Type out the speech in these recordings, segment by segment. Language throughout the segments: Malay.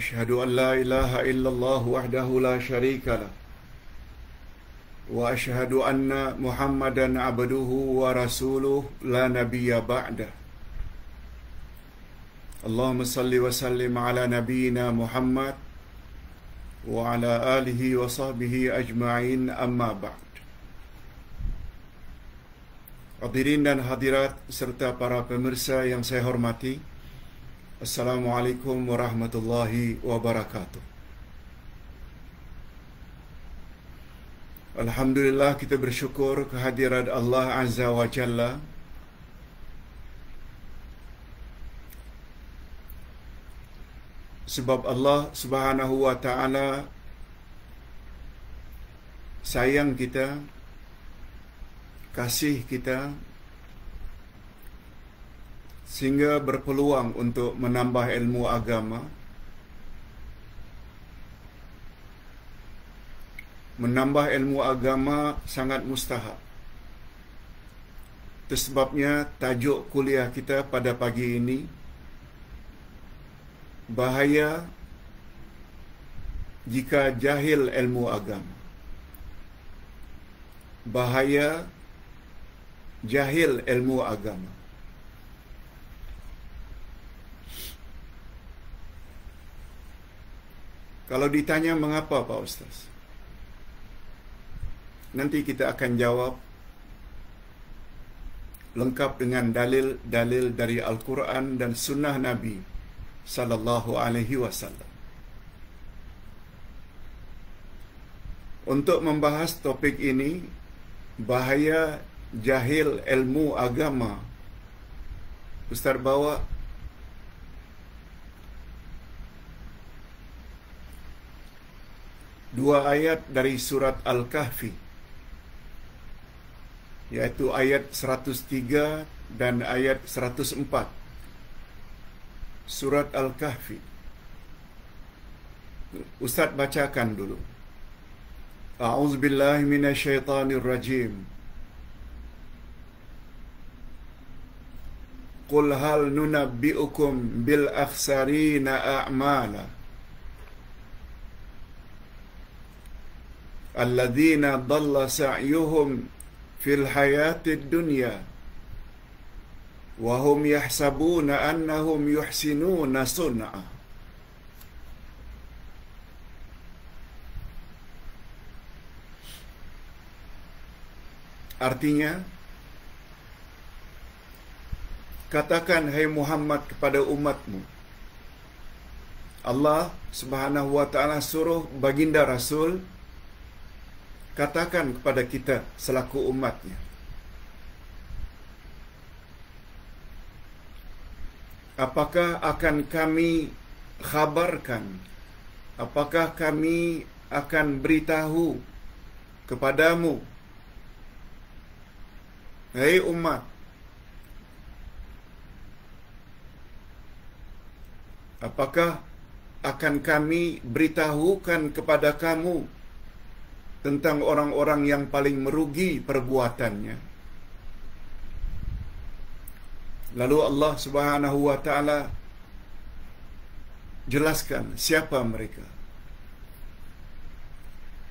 أشهد أن لا إله إلا الله وحده لا شريك له وأشهد أن محمدا عبده ورسوله لا نبي بعده اللهم صل وسلم على نبينا محمد وعلى آله وصحبه أجمعين أما بعد Hadirin dan hadirat serta para pemirsa yang saya hormati. Assalamualaikum warahmatullahi wabarakatuh. Alhamdulillah kita bersyukur kehadiran Allah Azza wa Jalla sebab Allah Subhanahu wa taala sayang kita kasih kita sehingga berpeluang untuk menambah ilmu agama. Menambah ilmu agama sangat mustahab itu sebabnya tajuk kuliah kita pada pagi ini bahaya jika jahil ilmu agama. Bahaya jahil ilmu agama Kalau ditanya mengapa Pak Ustaz? Nanti kita akan jawab lengkap dengan dalil-dalil dari Al-Quran dan Sunnah Nabi sallallahu alaihi wasallam. Untuk membahas topik ini, bahaya jahil ilmu agama. Ustaz bawa dua ayat dari surat Al-Kahfi yaitu ayat 103 dan ayat 104 surat Al-Kahfi. Ustaz bacakan dulu. A'udzubillahi minasyaitonirrajim Qul hal nunabbi'ukum bil akhsarina a'mala alladzina dalla sa'yuhum fil hayatid dunya wa hum yahsabuna annahum yuhsinuna sun'a Artinya Katakan hai hey Muhammad kepada umatmu Allah Subhanahu wa taala suruh baginda Rasul katakan kepada kita selaku umatnya. Apakah akan kami khabarkan? Apakah kami akan beritahu kepadamu? Hei umat, apakah akan kami beritahukan kepada kamu tentang orang-orang yang paling merugi perbuatannya. Lalu Allah Subhanahu wa taala jelaskan siapa mereka.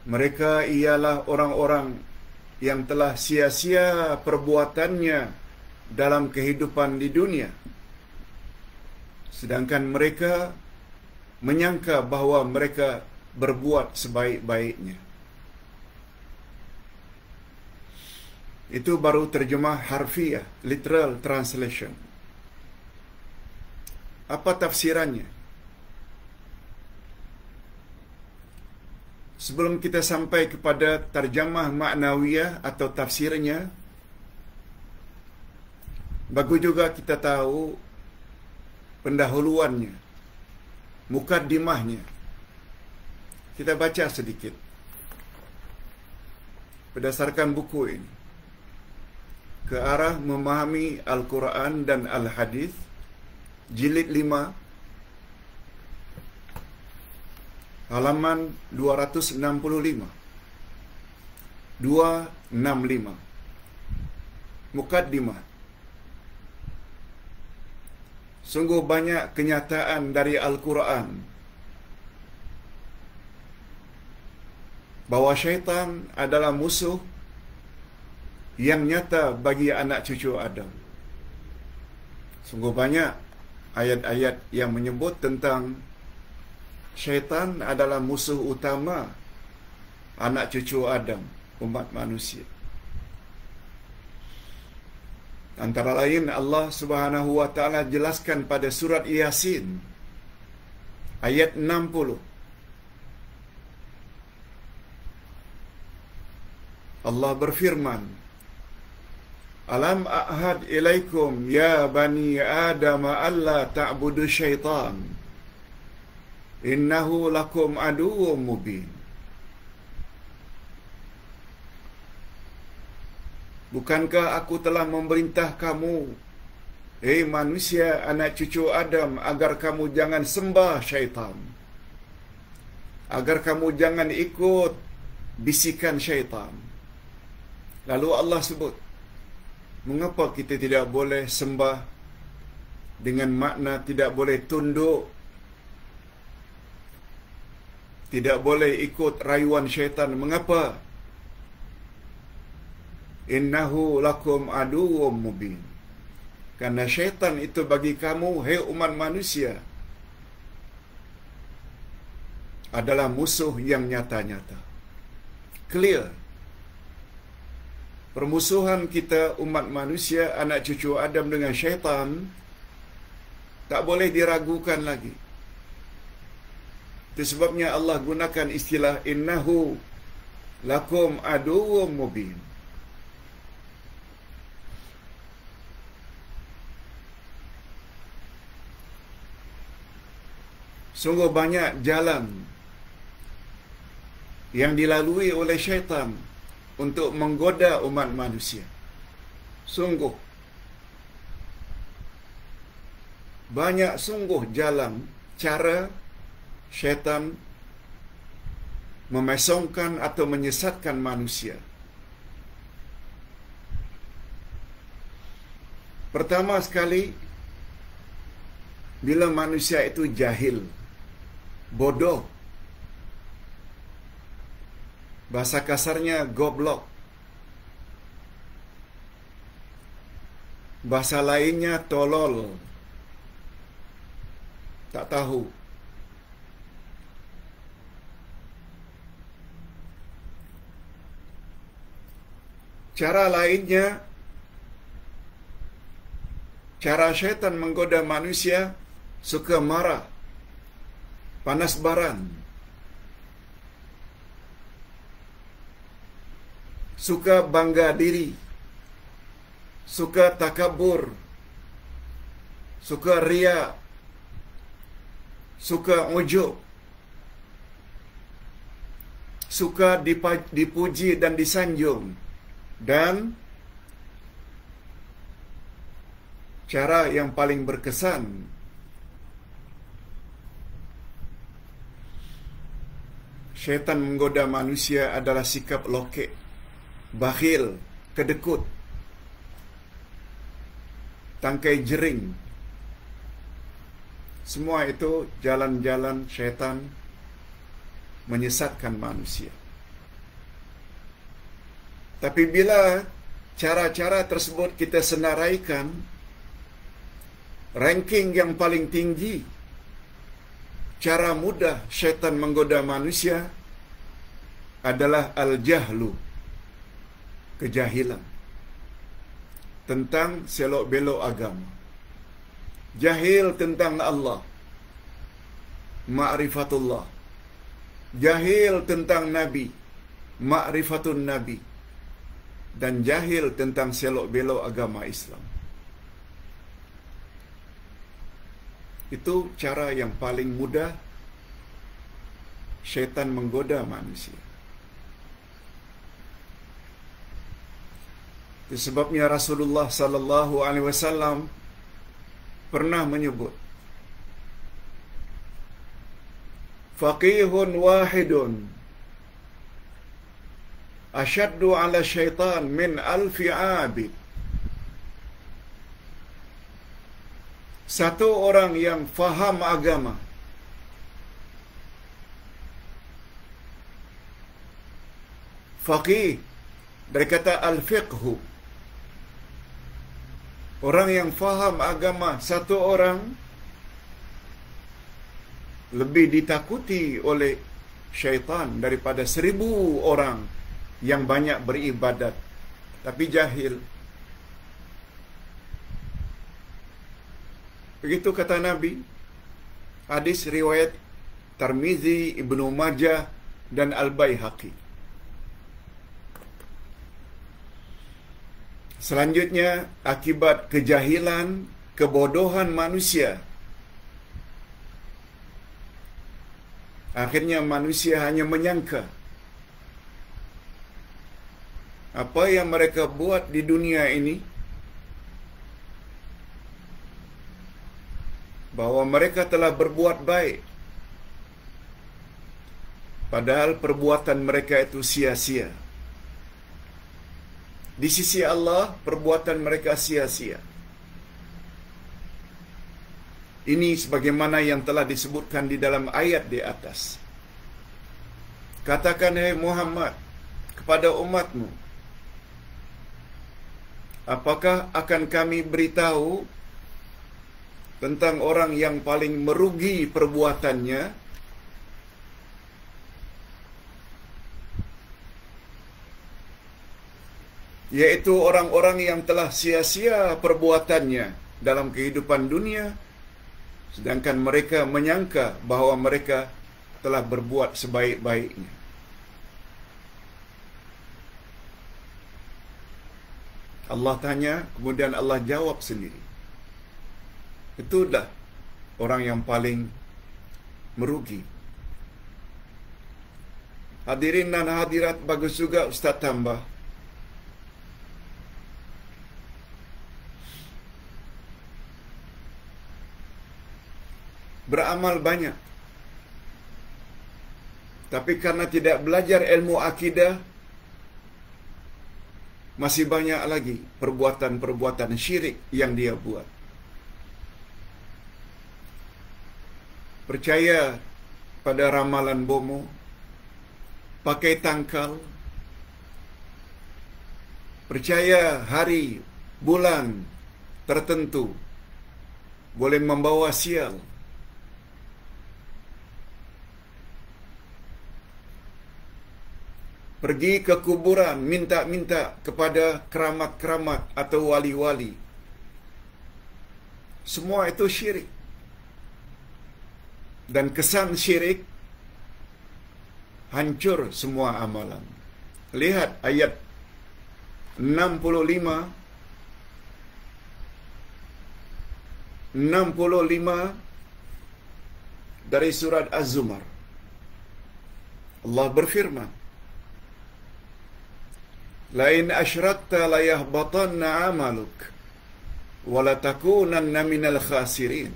Mereka ialah orang-orang yang telah sia-sia perbuatannya dalam kehidupan di dunia. Sedangkan mereka menyangka bahawa mereka berbuat sebaik-baiknya. Itu baru terjemah harfiah, literal translation. Apa tafsirannya? Sebelum kita sampai kepada terjemah maknawiyah atau tafsirnya, bagus juga kita tahu pendahuluannya, mukaddimahnya. Kita baca sedikit. Berdasarkan buku ini. Ke arah memahami Al-Quran dan Al-Hadis. Jilid 5. Halaman 265. 265. Mukaddimah. Sungguh banyak kenyataan dari Al-Quran bahawa syaitan adalah musuh yang nyata bagi anak cucu Adam. Sungguh banyak ayat-ayat yang menyebut tentang syaitan adalah musuh utama anak cucu Adam, umat manusia. Antara lain Allah Subhanahu wa taala jelaskan pada surat Yasin ayat 60 Allah berfirman Alam a'had ilaikum ya bani Adam alla ta'budu syaitan. Innahu lakum aduwwum mubin. Bukankah aku telah memerintah kamu Hei manusia anak cucu Adam agar kamu jangan sembah syaitan? Agar kamu jangan ikut bisikan syaitan. Lalu Allah sebut Mengapa kita tidak boleh sembah Dengan makna tidak boleh tunduk? Tidak boleh ikut rayuan syaitan. Mengapa? Innahu lakum aduwwum mubin. Karena syaitan itu bagi kamu Hei umat manusia Adalah musuh yang nyata-nyata. Clear permusuhan kita umat manusia anak cucu Adam dengan syaitan tak boleh diragukan lagi. Itu sebabnya Allah gunakan istilah innahu lakum aduwwum mubin. Sungguh banyak jalan yang dilalui oleh syaitan untuk menggoda umat manusia. Sungguh banyak sungguh jalan cara syaitan memesongkan atau menyesatkan manusia. Pertama sekali bila manusia itu jahil, bodoh, Bahasa kasarnya goblok. Bahasa lainnya tolol. Tak tahu. Cara lainnya cara syaitan menggoda manusia suka marah, panas baran, suka bangga diri, suka takabur, suka ria, suka ujub, suka dipuji dan disanjung, dan cara yang paling berkesan syaitan menggoda manusia adalah sikap lokek bakhil, kedekut, tangkai jering. Semua itu jalan-jalan syaitan menyesatkan manusia. Tapi bila cara-cara tersebut kita senaraikan, ranking yang paling tinggi, cara mudah syaitan menggoda manusia adalah al-jahlu kejahilan tentang selok belok agama. Jahil tentang Allah. Ma'rifatullah. Jahil tentang Nabi. Ma'rifatun Nabi. Dan jahil tentang selok belok agama Islam. Itu cara yang paling mudah syaitan menggoda manusia. Sebabnya Rasulullah sallallahu alaihi wasallam pernah menyebut Faqihun wahidun asyaddu ala syaitan min alfi abid Satu orang yang faham agama Faqih dari kata al-fiqhu Orang yang faham agama satu orang lebih ditakuti oleh syaitan daripada seribu orang yang banyak beribadat tapi jahil. Begitu kata Nabi. Hadis riwayat Tarmizi, Ibnu Majah dan Al-Baihaqi. Selanjutnya akibat kejahilan, kebodohan manusia. Akhirnya manusia hanya menyangka apa yang mereka buat di dunia ini bahwa mereka telah berbuat baik padahal perbuatan mereka itu sia-sia. Di sisi Allah, perbuatan mereka sia-sia. Ini sebagaimana yang telah disebutkan di dalam ayat di atas. Katakan, hai Muhammad, kepada umatmu, apakah akan kami beritahu tentang orang yang paling merugi perbuatannya, yaitu orang-orang yang telah sia-sia perbuatannya dalam kehidupan dunia sedangkan mereka menyangka bahawa mereka telah berbuat sebaik-baiknya. Allah tanya kemudian Allah jawab sendiri. Itulah orang yang paling merugi. Hadirin dan hadirat bagus juga Ustaz tambah beramal banyak. Tapi karena tidak belajar ilmu akidah, masih banyak lagi perbuatan-perbuatan syirik yang dia buat. Percaya pada ramalan bomo, pakai tangkal, percaya hari, bulan tertentu boleh membawa sial, pergi ke kuburan minta-minta kepada keramat-keramat atau wali-wali. Semua itu syirik. Dan kesan syirik hancur semua amalan. Lihat ayat 65 65 dari surat Az-Zumar. Allah berfirman lain asyrakta la yahbatanna amaluk wa la takunanna minal khasirin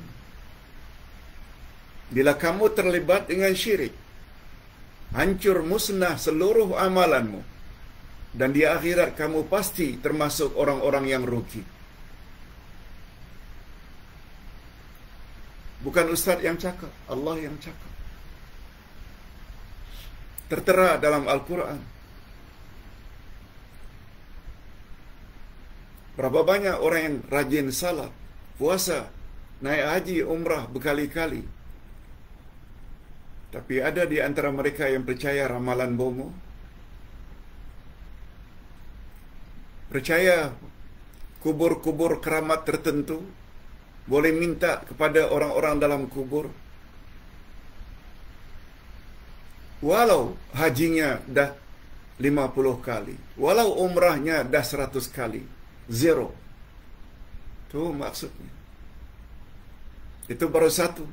bila kamu terlibat dengan syirik hancur musnah seluruh amalanmu dan di akhirat kamu pasti termasuk orang-orang yang rugi. Bukan ustaz yang cakap Allah yang cakap. Tertera dalam Al-Quran Berapa banyak orang yang rajin salat, puasa, naik haji, umrah berkali-kali. Tapi ada di antara mereka yang percaya ramalan bomo. Percaya kubur-kubur keramat tertentu boleh minta kepada orang-orang dalam kubur. Walau hajinya dah 50 kali, walau umrahnya dah 100 kali, Zero. Itu maksudnya. Itu baru satu.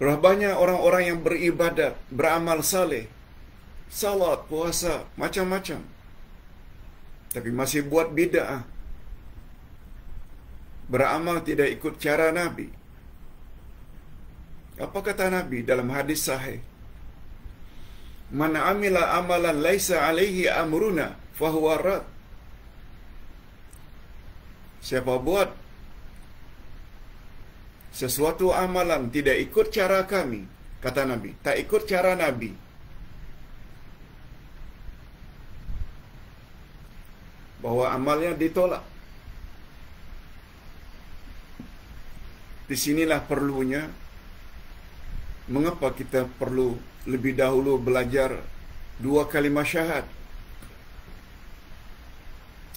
Berapa banyak orang-orang yang beribadat, beramal saleh, salat, puasa, macam-macam. Tapi masih buat bid'ah. Beramal tidak ikut cara Nabi. Apa kata Nabi dalam hadis sahih? Man amila amalan laisa alaihi amruna fahuwa rad. Siapa buat sesuatu amalan tidak ikut cara kami, kata Nabi, tak ikut cara Nabi. Bahawa amalnya ditolak. Di sinilah perlunya mengapa kita perlu lebih dahulu belajar dua kalimah syahad.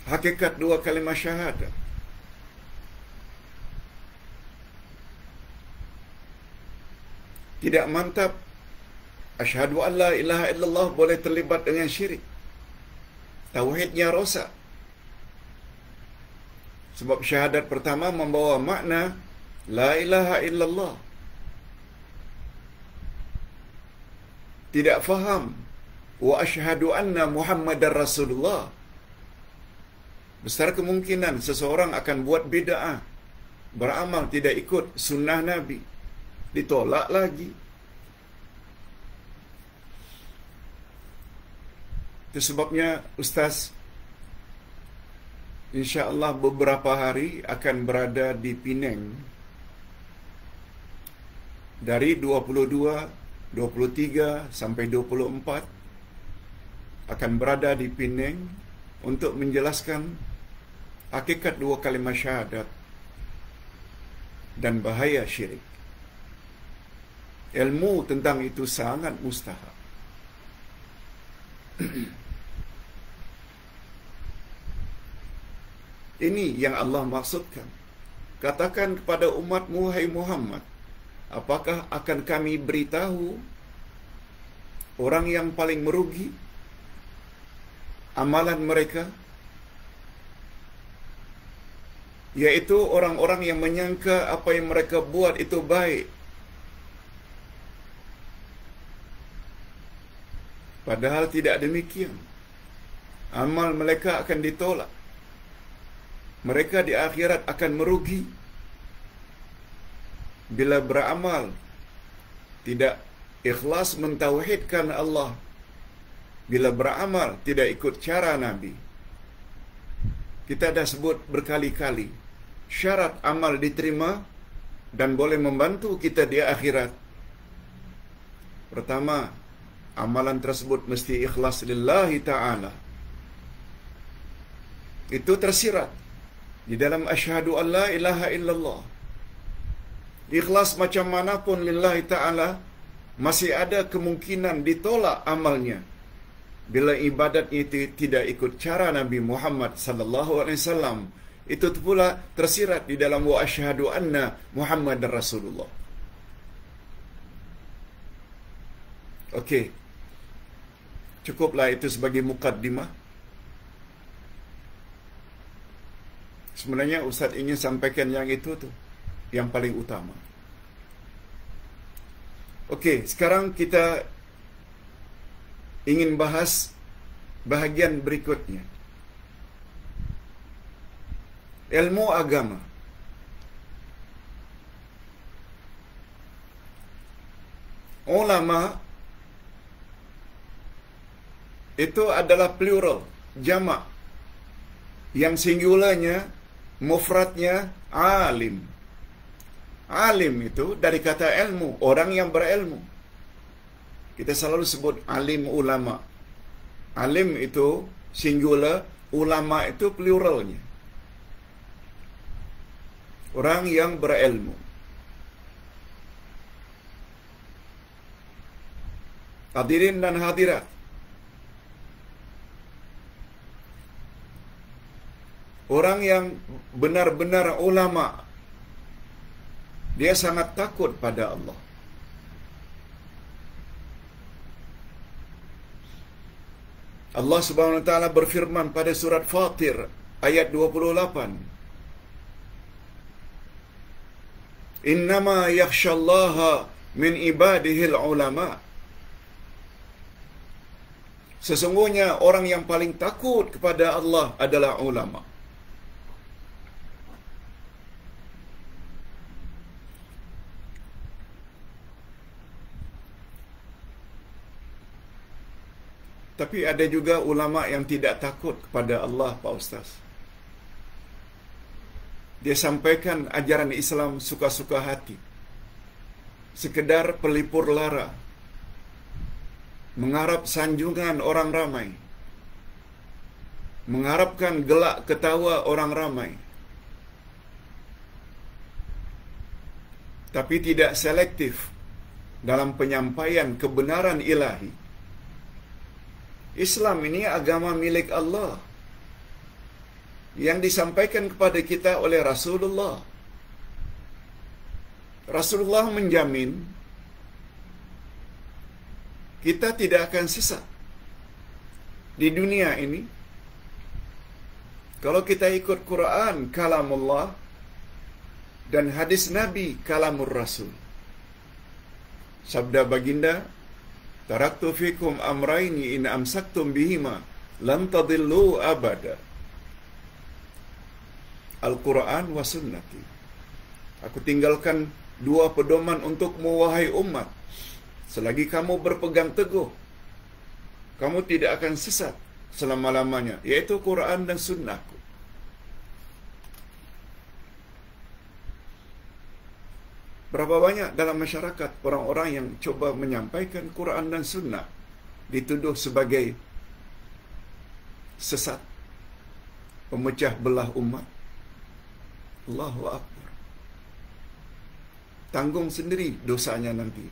Hakikat dua kalimah syahadat. tidak mantap asyhadu an la ilaha illallah boleh terlibat dengan syirik tauhidnya rosak sebab syahadat pertama membawa makna la ilaha illallah tidak faham. Wa asyhadu anna muhammadar rasulullah. Besar kemungkinan seseorang akan buat bid'ah beramal tidak ikut sunnah nabi. Ditolak lagi. Itu sebabnya Ustaz insya-Allah beberapa hari akan berada di Penang. Dari 22 23 sampai 24 akan berada di Penang untuk menjelaskan hakikat dua kalimat syahadat dan bahaya syirik ilmu tentang itu sangat mustahak. Ini yang Allah maksudkan. Katakan kepada umat Muhai Muhammad, apakah akan kami beritahu orang yang paling merugi amalan mereka yaitu orang-orang yang menyangka apa yang mereka buat itu baik Padahal tidak demikian. Amal mereka akan ditolak. Mereka di akhirat akan merugi. Bila beramal tidak ikhlas mentauhidkan Allah. Bila beramal tidak ikut cara Nabi. Kita dah sebut berkali-kali. Syarat amal diterima dan boleh membantu kita di akhirat. Pertama, amalan tersebut mesti ikhlas lillahi ta'ala. Itu tersirat di dalam asyhadu an la ilaha illallah. Ikhlas macam manapun lillahi ta'ala, masih ada kemungkinan ditolak amalnya bila ibadat itu tidak ikut cara Nabi Muhammad sallallahu alaihi wasallam itu pula tersirat di dalam wa asyhadu anna Muhammadar Rasulullah. Okey. Cukuplah itu sebagai mukaddimah. Sebenarnya Ustaz ingin sampaikan yang itu tu. Yang paling utama. Okey, sekarang kita ingin bahas bahagian berikutnya. Ilmu agama. Ulama itu adalah plural, jamak. Yang singularnya, mufradnya alim. Alim itu dari kata ilmu, orang yang berilmu. Kita selalu sebut alim ulama. Alim itu singular, ulama itu pluralnya. Orang yang berilmu. Hadirin dan hadirat, orang yang benar-benar ulama dia sangat takut pada Allah. Allah Subhanahu wa taala berfirman pada surat Fatir ayat 28 innama yakhshallaha min ibadihil ulama. Sesungguhnya orang yang paling takut kepada Allah adalah ulama. Tapi ada juga ulama yang tidak takut kepada Allah, Pak Ustaz. Dia sampaikan ajaran Islam suka-suka hati. Sekedar pelipur lara. Mengharap sanjungan orang ramai. Mengharapkan gelak ketawa orang ramai. Tapi tidak selektif dalam penyampaian kebenaran ilahi. Islam ini agama milik Allah yang disampaikan kepada kita oleh Rasulullah. Rasulullah menjamin kita tidak akan sesat di dunia ini kalau kita ikut Quran kalamullah dan hadis Nabi kalamur Rasul. Sabda baginda Taraktu fikum amraini in amsaktum bihima lam tadillu abada. Al-Quran wa sunnati. Aku tinggalkan dua pedoman untukmu wahai umat. Selagi kamu berpegang teguh, kamu tidak akan sesat selama-lamanya, yaitu Quran dan sunnahku. Berapa banyak dalam masyarakat orang-orang yang coba menyampaikan Quran dan Sunnah dituduh sebagai sesat, pemecah belah umat. Allahu Akbar. Tanggung sendiri dosanya nanti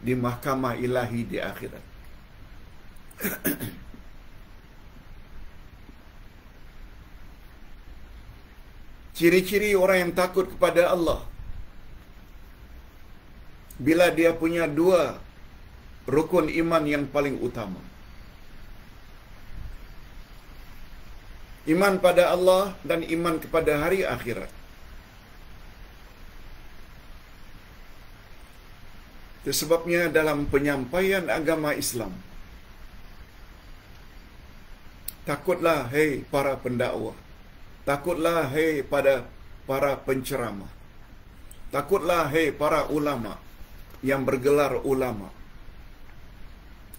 di mahkamah ilahi di akhirat. Ciri-ciri orang yang takut kepada Allah bila dia punya dua rukun iman yang paling utama. Iman pada Allah dan iman kepada hari akhirat. Sebabnya dalam penyampaian agama Islam, takutlah hei para pendakwah. Takutlah hei pada para penceramah. Takutlah hei para ulama yang bergelar ulama.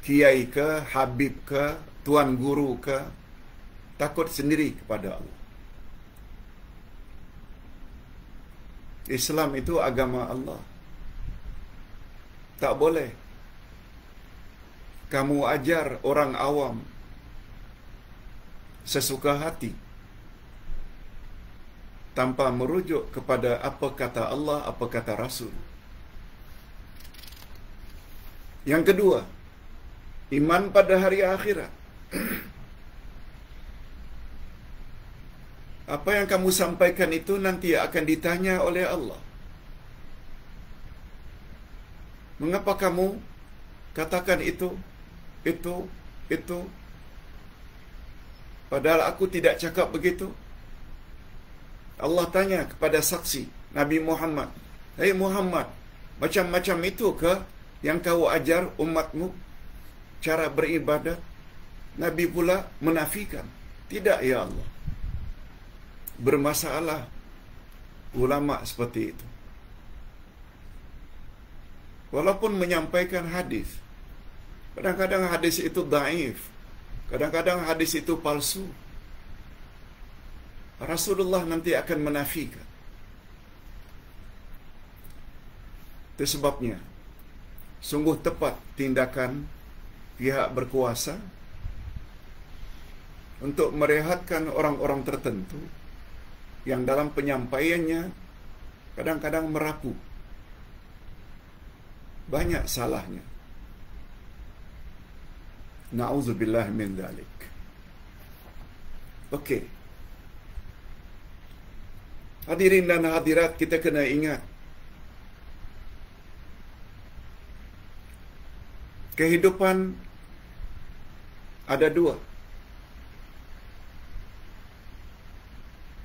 Kiai ke, habib ke, tuan guru ke, takut sendiri kepada Allah. Islam itu agama Allah. Tak boleh kamu ajar orang awam sesuka hati tanpa merujuk kepada apa kata Allah, apa kata Rasul. Yang kedua, iman pada hari akhirat. Apa yang kamu sampaikan itu nanti akan ditanya oleh Allah. Mengapa kamu katakan itu, itu, itu? Padahal aku tidak cakap begitu. Allah tanya kepada saksi Nabi Muhammad, "Hei Muhammad, macam-macam itu ke yang kau ajar umatmu cara beribadat?" Nabi pula menafikan, "Tidak ya Allah." Bermasalah ulama seperti itu. Walaupun menyampaikan hadis, kadang-kadang hadis itu daif, kadang-kadang hadis itu palsu. Rasulullah nanti akan menafikan. Itu sebabnya sungguh tepat tindakan pihak berkuasa untuk merehatkan orang-orang tertentu yang dalam penyampaiannya kadang-kadang merapu. Banyak salahnya. Na'udzubillah min dhalik. Okey. Hadirin dan hadirat kita kena ingat kehidupan ada dua.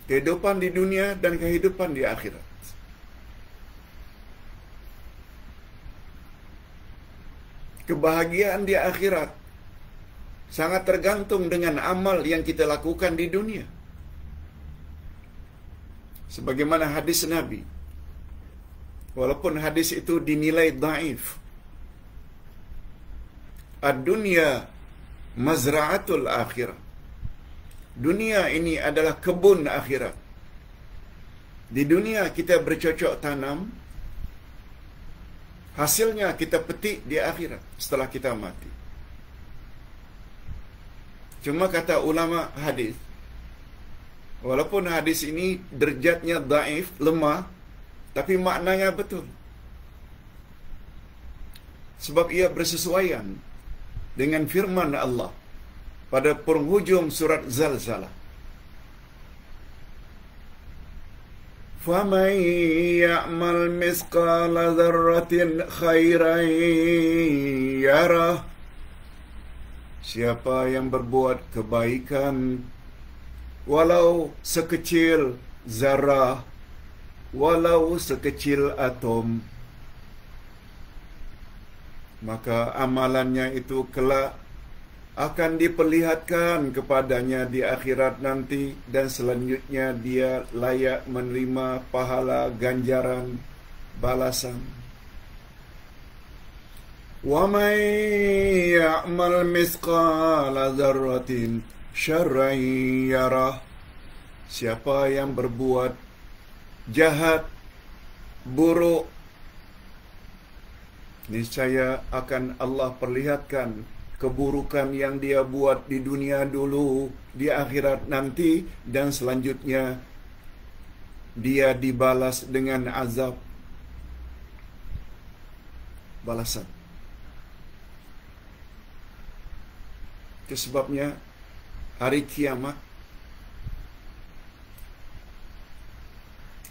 Kehidupan di dunia dan kehidupan di akhirat. Kebahagiaan di akhirat sangat tergantung dengan amal yang kita lakukan di dunia. Sebagaimana hadis Nabi. Walaupun hadis itu dinilai daif. Ad-dunya mazra'atul akhirah. Dunia ini adalah kebun akhirat. Di dunia kita bercocok tanam, hasilnya kita petik di akhirat setelah kita mati. Cuma kata ulama hadis, walaupun hadis ini derjatnya daif, lemah, tapi maknanya betul. Sebab ia bersesuaian dengan firman Allah pada penghujung surat Zalzalah. فَمَنْ يَعْمَلْ مِثْقَالَ ذَرَّةٍ خَيْرًا يَرَهُ Siapa yang berbuat kebaikan walau sekecil zarah walau sekecil atom maka amalannya itu kelak akan diperlihatkan kepadanya di akhirat nanti dan selanjutnya dia layak menerima pahala ganjaran balasan. Wa may ya'mal mithqala dzarratin syarran yarah. Siapa yang berbuat jahat, buruk, niscaya akan Allah perlihatkan keburukan yang dia buat di dunia dulu, di akhirat nanti dan selanjutnya dia dibalas dengan azab balasan. Sebabnya hari kiamat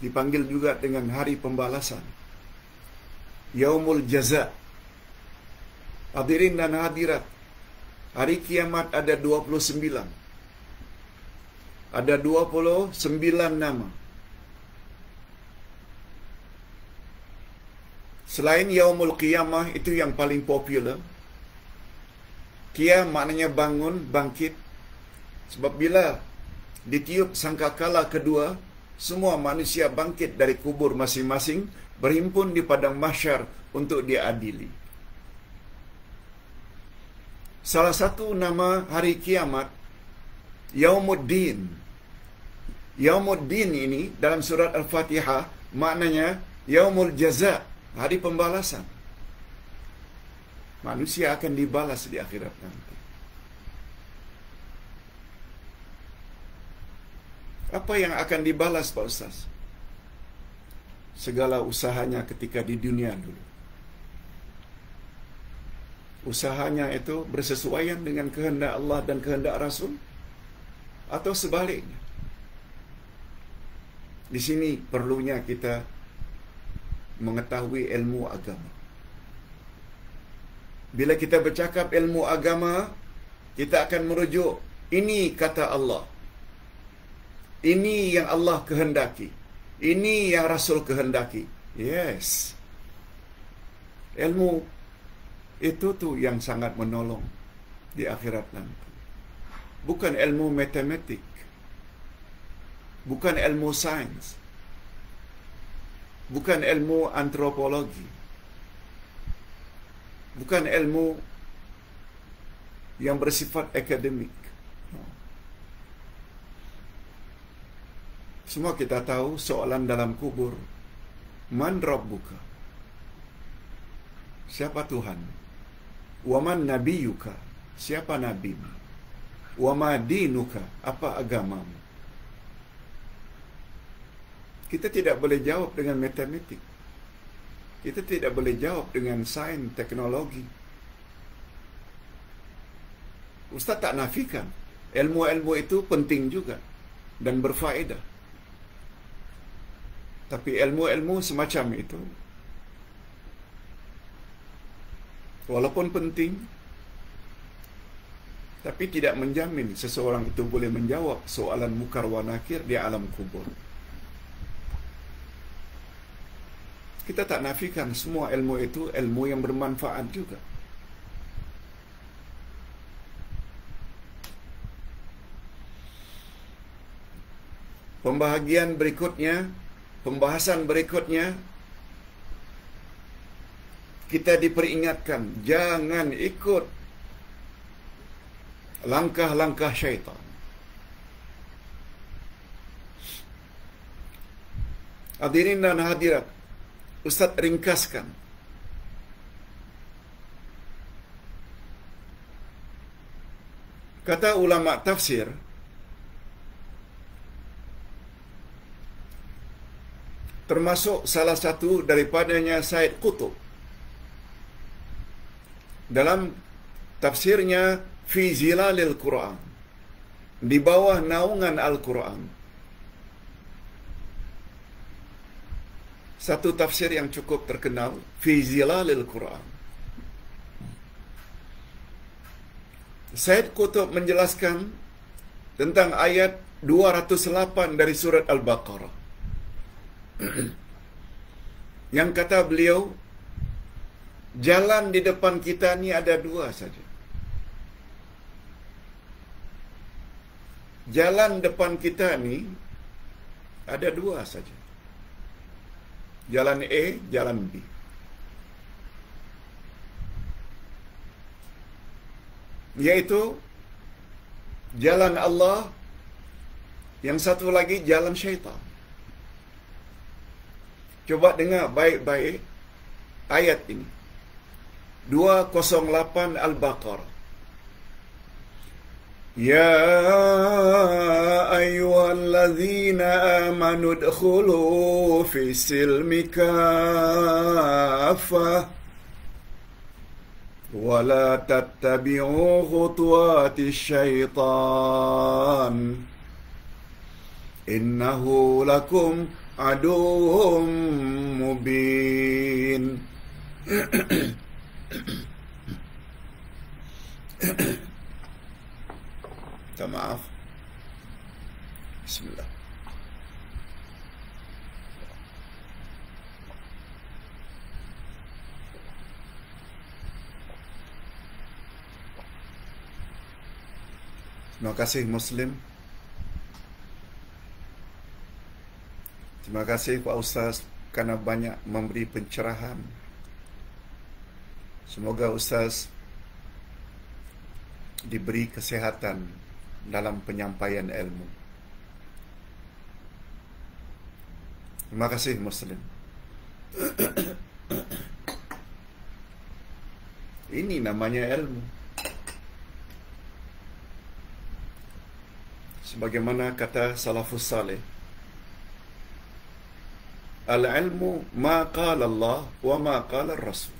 dipanggil juga dengan hari pembalasan. Yaumul Jaza. Hadirin dan hadirat, hari kiamat ada 29. Ada 29 nama. Selain Yaumul Qiyamah itu yang paling popular. Qiyam maknanya bangun, bangkit. Sebab bila ditiup sangkakala kedua, semua manusia bangkit dari kubur masing-masing, berhimpun di padang mahsyar untuk diadili. Salah satu nama hari kiamat Yaumuddin. Yaumuddin ini dalam surat Al-Fatihah maknanya Yaumul Jaza, hari pembalasan. Manusia akan dibalas di akhirat nanti. Apa yang akan dibalas Pak Ustaz? Segala usahanya ketika di dunia dulu. Usahanya itu bersesuaian dengan kehendak Allah dan kehendak Rasul atau sebaliknya. Di sini perlunya kita mengetahui ilmu agama. Bila kita bercakap ilmu agama, kita akan merujuk ini kata Allah. Ini yang Allah kehendaki. Ini yang Rasul kehendaki. Yes. Ilmu itu tu yang sangat menolong di akhirat nanti. Bukan ilmu matematik. Bukan ilmu sains. Bukan ilmu antropologi. Bukan ilmu yang bersifat akademik. Semua kita tahu soalan dalam kubur. Man Rabbuka? Siapa Tuhan? Waman Nabiyuka? Siapa Nabi? Wama dinuka? Apa agamamu? Kita tidak boleh jawab dengan matematik. Kita tidak boleh jawab dengan sains teknologi. Ustaz tak nafikan. Ilmu-ilmu itu penting juga dan berfaedah tapi ilmu-ilmu semacam itu walaupun penting tapi tidak menjamin seseorang itu boleh menjawab soalan mukar wa nakir di alam kubur. Kita tak nafikan semua ilmu itu ilmu yang bermanfaat juga. Pembahagian berikutnya pembahasan berikutnya kita diperingatkan jangan ikut langkah-langkah syaitan. Hadirin dan hadirat, Ustaz ringkaskan. Kata ulama tafsir, termasuk salah satu daripadanya Said Qutub dalam tafsirnya fi zilalil Quran di bawah naungan Al-Quran. Satu tafsir yang cukup terkenal fi zilalil Quran. Said Qutub menjelaskan tentang ayat 208 dari surat Al-Baqarah yang kata beliau jalan di depan kita ni ada dua saja. Jalan depan kita ni ada dua saja. Jalan A, jalan B. Yaitu jalan Allah yang satu lagi jalan syaitan. Coba dengar baik-baik ayat ini. 208 Al-Baqarah. Ya ayyuhalladzina amanu dkhulu fi silmi kaffah ولا تتبعوا خطوات الشيطان إنه لكم عدو مبين maaf Bismillah Terima kasih Muslim Terima kasih Pak Ustaz kerana banyak memberi pencerahan. Semoga Ustaz diberi kesehatan dalam penyampaian ilmu. Terima kasih Muslim. Ini namanya ilmu. Sebagaimana kata salafus salih, Al-ilmu ma qala Allah wa ma qala Rasul.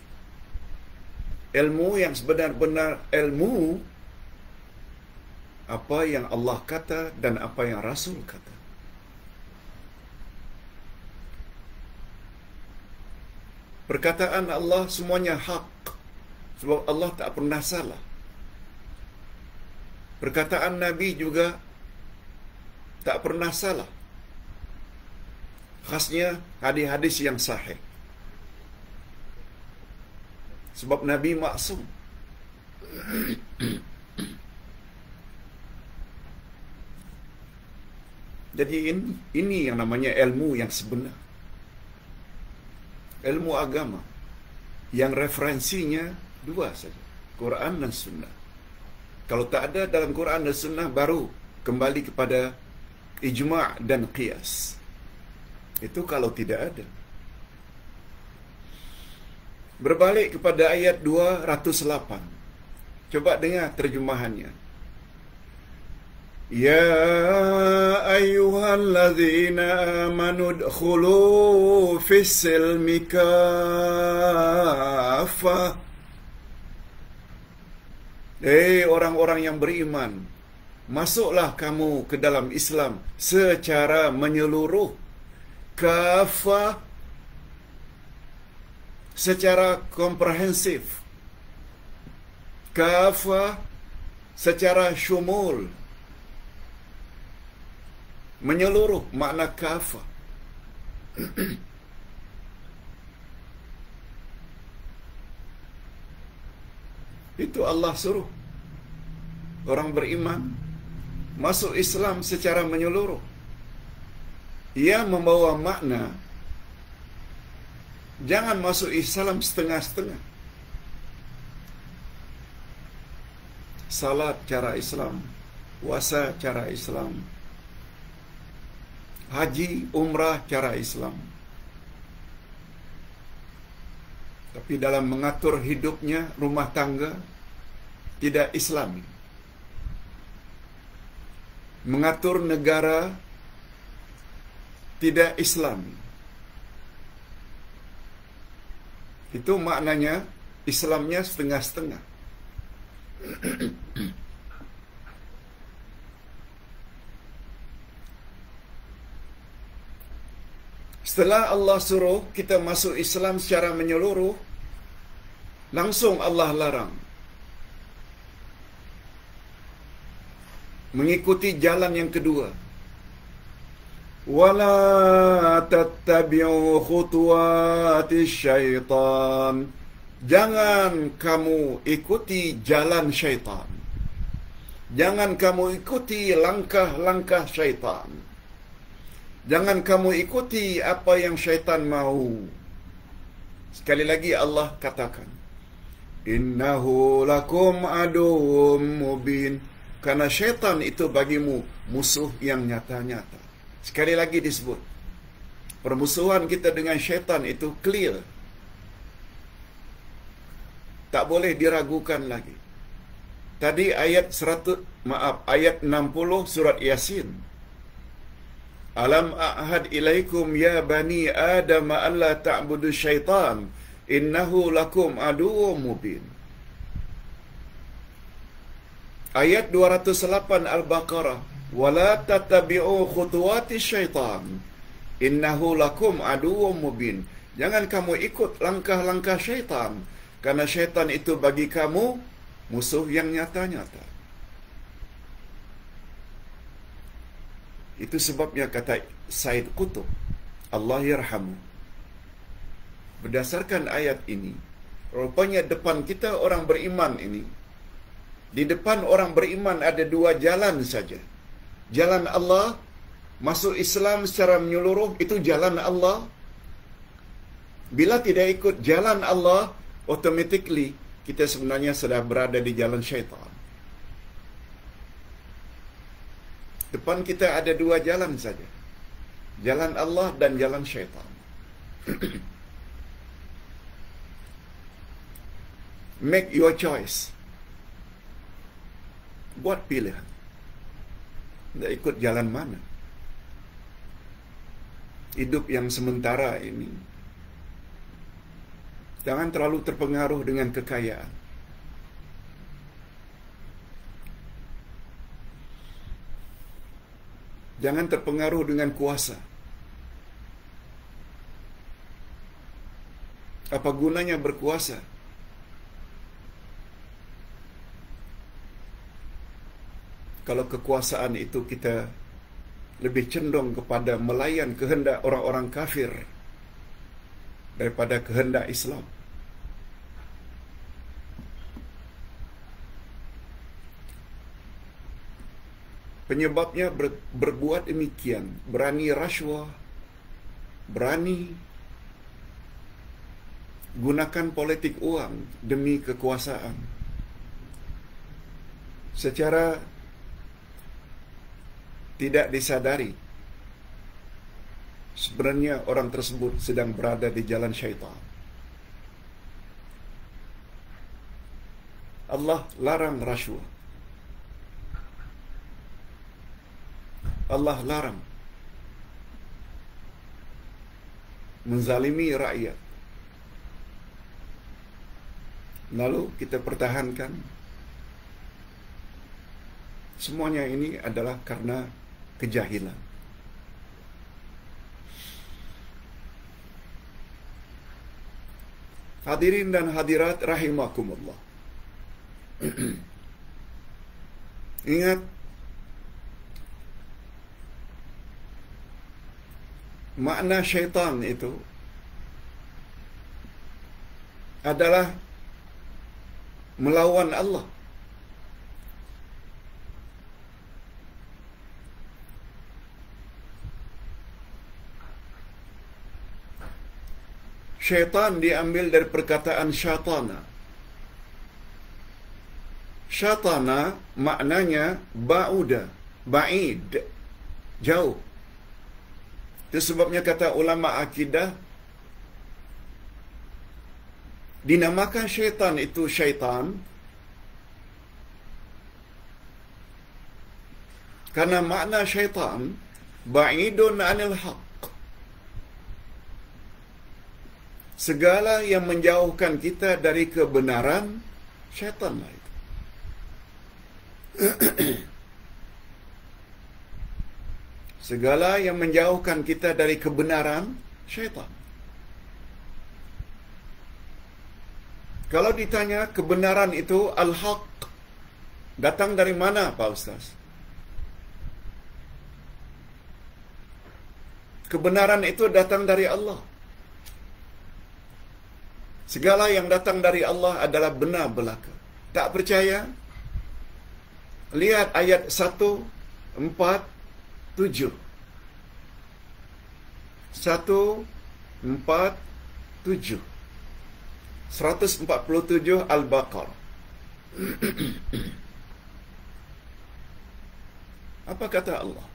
Ilmu yang sebenar-benar ilmu apa yang Allah kata dan apa yang Rasul kata. Perkataan Allah semuanya hak. Sebab Allah tak pernah salah. Perkataan Nabi juga tak pernah salah khasnya hadis-hadis yang sahih. Sebab Nabi maksum. Jadi ini, ini yang namanya ilmu yang sebenar. Ilmu agama. Yang referensinya dua saja. Quran dan Sunnah. Kalau tak ada dalam Quran dan Sunnah, baru kembali kepada ijma' dan qiyas. Itu kalau tidak ada. Berbalik kepada ayat 208. Coba dengar terjemahannya. Ya ayyuhalladzina amanu dkhulu fis silmi kaffah. Hei orang-orang yang beriman, masuklah kamu ke dalam Islam secara menyeluruh kafa secara komprehensif. Kafa secara syumul. Menyeluruh makna kafa. Itu Allah suruh. Orang beriman masuk Islam secara menyeluruh ia membawa makna jangan masuk Islam setengah-setengah. Salat cara Islam, puasa cara Islam, haji umrah cara Islam. Tapi dalam mengatur hidupnya rumah tangga tidak Islami. Mengatur negara tidak Islami. Itu maknanya Islamnya setengah-setengah. Setelah Allah suruh kita masuk Islam secara menyeluruh, langsung Allah larang. Mengikuti jalan yang kedua. Wala tattabi'u khutuwati syaitan. Jangan kamu ikuti jalan syaitan. Jangan kamu ikuti langkah-langkah syaitan. Jangan kamu ikuti apa yang syaitan mahu. Sekali lagi Allah katakan. Innahu lakum adum mubin. Karena syaitan itu bagimu musuh yang nyata-nyata. Sekali lagi disebut. Permusuhan kita dengan syaitan itu clear. Tak boleh diragukan lagi. Tadi ayat 100, maaf, ayat 60 surat Yasin. Alam a'had ilaikum ya bani Adam alla ta'budu syaitan innahu lakum aduwwum mubin. Ayat 208 Al-Baqarah wala tattabi'u khutuwati syaitan innahu lakum aduwwum mubin. Jangan kamu ikut langkah-langkah syaitan karena syaitan itu bagi kamu musuh yang nyata-nyata. Itu sebabnya kata Said Qutub, Allah yarhamu. Berdasarkan ayat ini, rupanya depan kita orang beriman ini, di depan orang beriman ada dua jalan saja. Jalan Allah, masuk Islam secara menyeluruh, itu jalan Allah. Bila tidak ikut jalan Allah, automatically kita sebenarnya sudah berada di jalan syaitan. Depan kita ada dua jalan saja. Jalan Allah dan jalan syaitan. Make your choice. Buat pilihan. Nak ikut jalan mana? Hidup yang sementara ini. Jangan terlalu terpengaruh dengan kekayaan. Jangan terpengaruh dengan kuasa. Apa gunanya berkuasa? Kalau kekuasaan itu kita lebih cenderung kepada melayan kehendak orang-orang kafir daripada kehendak Islam. Penyebabnya ber, berbuat demikian, berani rasuah, berani gunakan politik uang demi kekuasaan. Secara tidak disadari sebenarnya orang tersebut sedang berada di jalan syaitan. Allah larang rasuah. Allah larang menzalimi rakyat. Lalu kita pertahankan semuanya ini adalah karena kejahilan. Hadirin dan hadirat rahimakumullah. Ingat makna syaitan itu adalah melawan Allah. Syaitan diambil dari perkataan syatana. Syatana maknanya ba'uda, ba'id, jauh. Itu sebabnya kata ulama akidah dinamakan syaitan itu syaitan karena makna syaitan ba'idun anil haq segala yang menjauhkan kita dari kebenaran syaitan lah itu segala yang menjauhkan kita dari kebenaran syaitan Kalau ditanya kebenaran itu al-haq datang dari mana Pak Ustaz? Kebenaran itu datang dari Allah. Segala yang datang dari Allah adalah benar belaka. Tak percaya? Lihat ayat 1, 4, 7. 1, 4, 7. 147 Al-Baqarah. Apa kata Allah?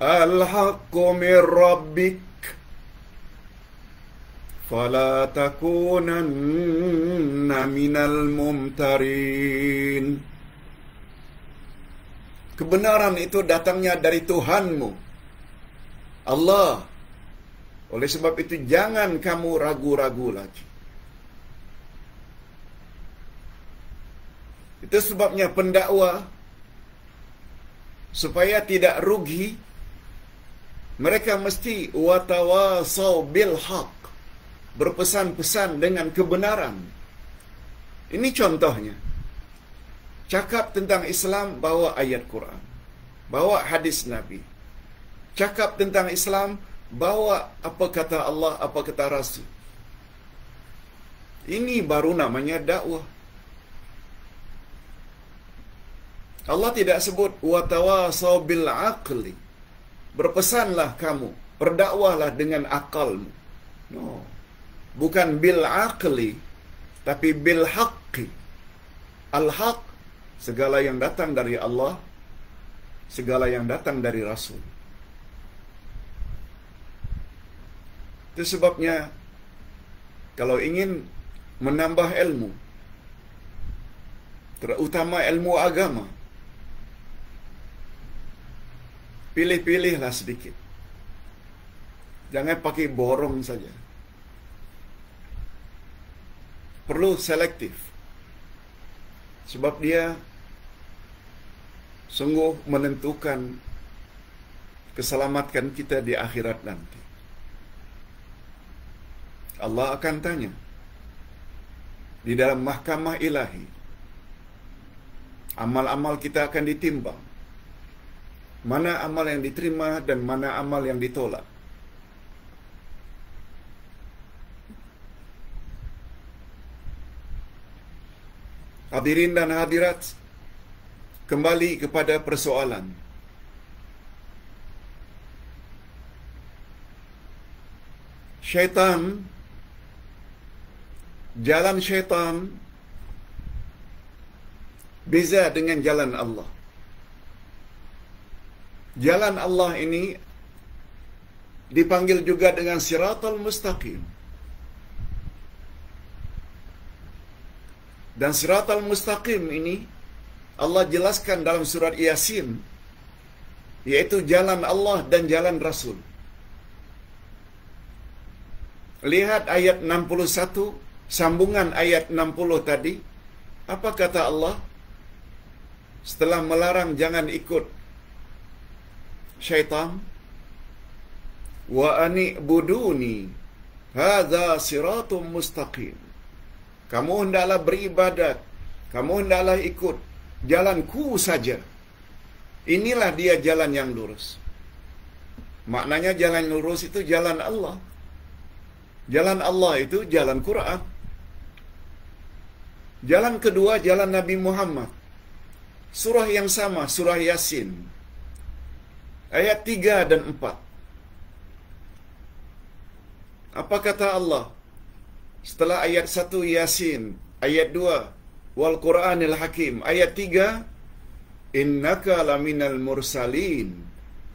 Al-haqqu min rabbik fala takunanna minal mumtarin. Kebenaran itu datangnya dari Tuhanmu. Allah oleh sebab itu jangan kamu ragu-ragu lagi. Itu sebabnya pendakwa supaya tidak rugi mereka mesti watawasau bil haq berpesan-pesan dengan kebenaran. Ini contohnya. Cakap tentang Islam bawa ayat Quran. Bawa hadis Nabi. Cakap tentang Islam bawa apa kata Allah, apa kata Rasul. Ini baru namanya dakwah. Allah tidak sebut watawasau bil aqli. Berpesanlah kamu, berdakwahlah dengan akalmu. No. Bukan bil aqli, tapi bil haqqi. Al haq segala yang datang dari Allah, segala yang datang dari Rasul. Itu sebabnya kalau ingin menambah ilmu terutama ilmu agama pilih-pilihlah sedikit. Jangan pakai borong saja. Perlu selektif. Sebab dia sungguh menentukan keselamatan kita di akhirat nanti. Allah akan tanya di dalam mahkamah ilahi amal-amal kita akan ditimbang mana amal yang diterima dan mana amal yang ditolak Hadirin dan hadirat kembali kepada persoalan Syaitan jalan syaitan beza dengan jalan Allah. Jalan Allah ini dipanggil juga dengan siratal mustaqim. Dan siratal mustaqim ini Allah jelaskan dalam surat Yasin yaitu jalan Allah dan jalan Rasul. Lihat ayat 61 sambungan ayat 60 tadi, apa kata Allah? Setelah melarang jangan ikut syaitan, wa ani buduni hadza siratum mustaqim. Kamu hendaklah beribadat, kamu hendaklah ikut jalanku saja. Inilah dia jalan yang lurus. Maknanya jalan lurus itu jalan Allah. Jalan Allah itu jalan Quran. Jalan kedua jalan Nabi Muhammad. Surah yang sama, surah Yasin. Ayat 3 dan 4. Apa kata Allah? Setelah ayat 1 Yasin, ayat 2 Wal Quranil Hakim, ayat 3 Innaka laminal mursalin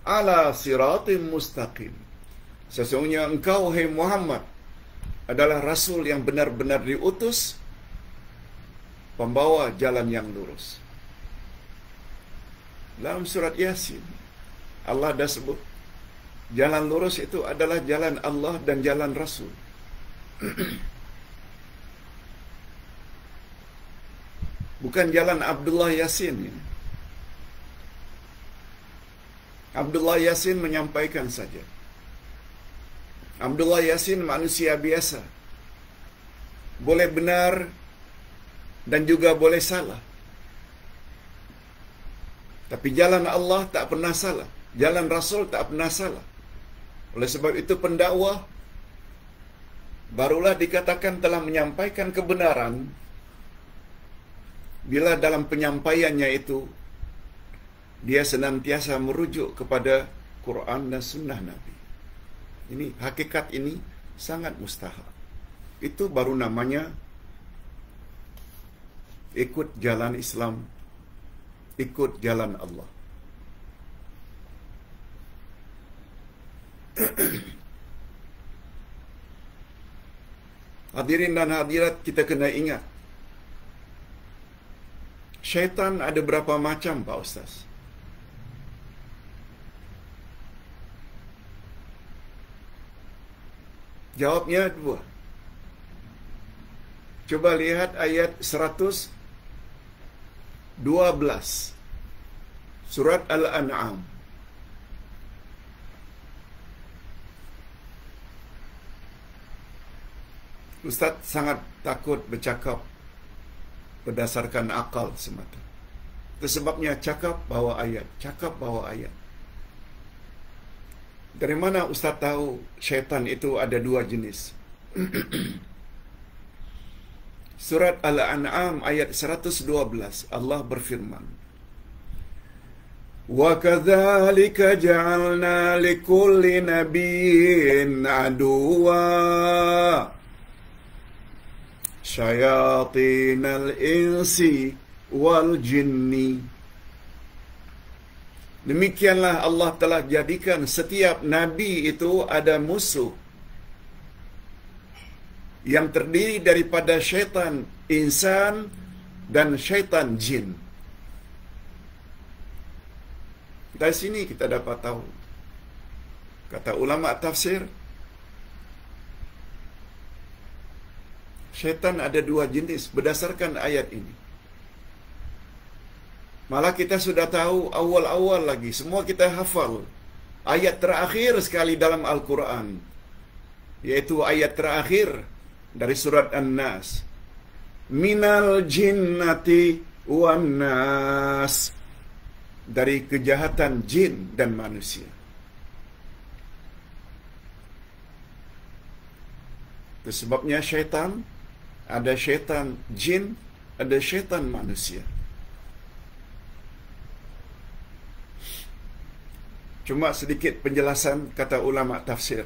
ala siratim mustaqim. Sesungguhnya engkau hai Muhammad adalah rasul yang benar-benar diutus pembawa jalan yang lurus. Dalam surat Yasin Allah dah sebut jalan lurus itu adalah jalan Allah dan jalan Rasul. Bukan jalan Abdullah Yasin. Abdullah Yasin menyampaikan saja. Abdullah Yasin manusia biasa. Boleh benar dan juga boleh salah. Tapi jalan Allah tak pernah salah. Jalan Rasul tak pernah salah. Oleh sebab itu pendakwah barulah dikatakan telah menyampaikan kebenaran bila dalam penyampaiannya itu dia senantiasa merujuk kepada Quran dan Sunnah Nabi. Ini hakikat ini sangat mustahil. Itu baru namanya ikut jalan Islam, ikut jalan Allah. Hadirin dan hadirat kita kena ingat Syaitan ada berapa macam Pak Ustaz? Jawabnya dua. Coba lihat ayat 112. Surat Al-An'am. Ustaz sangat takut bercakap berdasarkan akal semata. Itu sebabnya cakap bawa ayat, cakap bawa ayat. Dari mana Ustaz tahu syaitan itu ada dua jenis? Surat Al-An'am ayat 112 Allah berfirman Wa kadzalika ja'alna likulli nabiyyin insi wal jinni Demikianlah Allah telah jadikan setiap nabi itu ada musuh yang terdiri daripada syaitan insan dan syaitan jin. Dari sini kita dapat tahu kata ulama tafsir syaitan ada dua jenis berdasarkan ayat ini. Malah kita sudah tahu awal-awal lagi, semua kita hafal ayat terakhir sekali dalam Al-Quran. Yaitu ayat terakhir dari surat An-Nas. Minal jinnati wan nas. Dari kejahatan jin dan manusia. Itu sebabnya syaitan, ada syaitan jin, ada syaitan manusia. Cuma sedikit penjelasan kata ulama tafsir.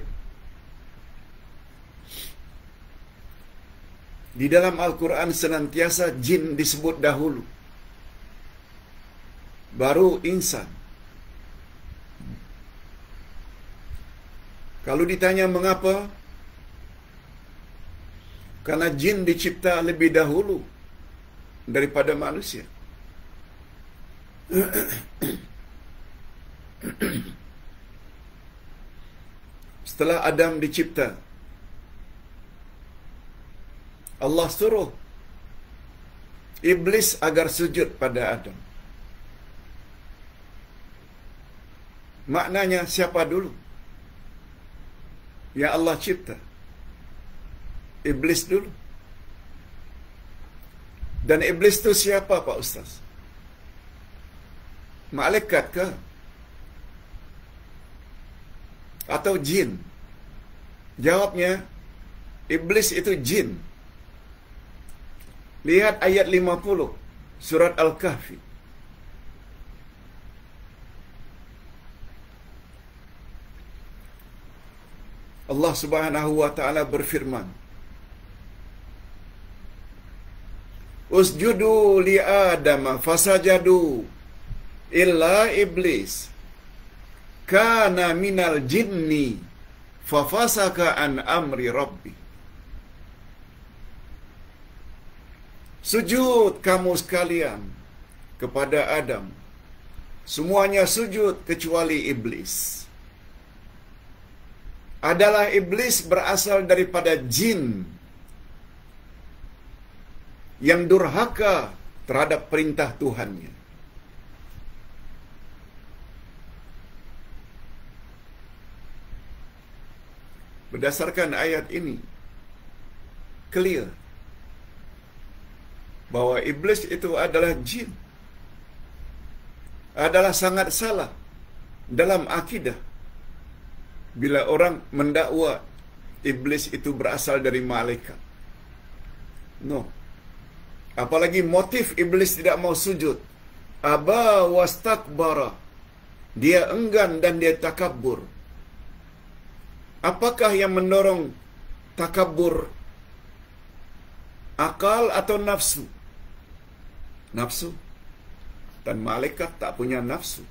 Di dalam Al-Quran senantiasa jin disebut dahulu. Baru insan. Kalau ditanya mengapa? Karena jin dicipta lebih dahulu daripada manusia. Setelah Adam dicipta, Allah suruh iblis agar sujud pada Adam. Maknanya siapa dulu? Ya Allah cipta. Iblis dulu. Dan iblis tu siapa Pak Ustaz? Malaikat ke? Atau jin? Jawabnya, iblis itu jin. Lihat ayat 50 surat Al-Kahfi. Allah Subhanahu wa taala berfirman Usjudu li Adam fasajadu illa iblis kana minal jinni fafasaka an amri rabbi Sujud kamu sekalian kepada Adam. Semuanya sujud kecuali iblis. Adalah iblis berasal daripada jin yang durhaka terhadap perintah Tuhannya. Berdasarkan ayat ini, clear bahawa iblis itu adalah jin. Adalah sangat salah dalam akidah. Bila orang mendakwa iblis itu berasal dari malaikat. No. Apalagi motif iblis tidak mau sujud. Aba wastakbara. Dia enggan dan dia takabur. Apakah yang mendorong takabur? Akal atau nafsu? nafsu dan malaikat tak punya nafsu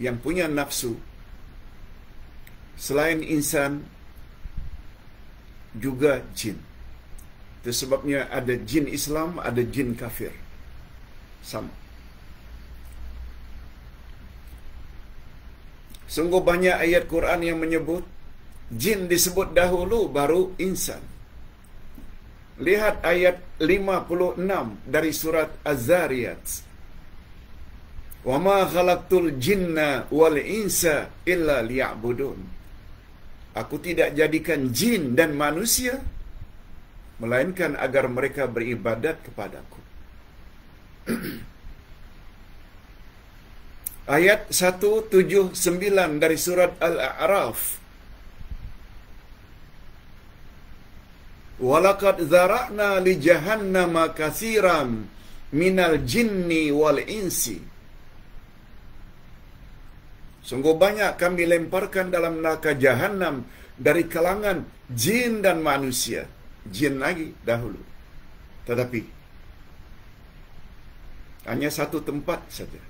yang punya nafsu selain insan juga jin itu sebabnya ada jin Islam ada jin kafir sama sungguh banyak ayat Quran yang menyebut jin disebut dahulu baru insan Lihat ayat 56 dari surat Az-Zariyat. Wa ma khalaqtul jinna wal insa illa liya'budun. Aku tidak jadikan jin dan manusia melainkan agar mereka beribadat kepadaku. Ayat 179 dari surat Al-A'raf Walakad zara'na li jahannama kathiran minal jinni wal insi. Sungguh banyak kami lemparkan dalam neraka jahannam dari kalangan jin dan manusia. Jin lagi dahulu. Tetapi hanya satu tempat saja.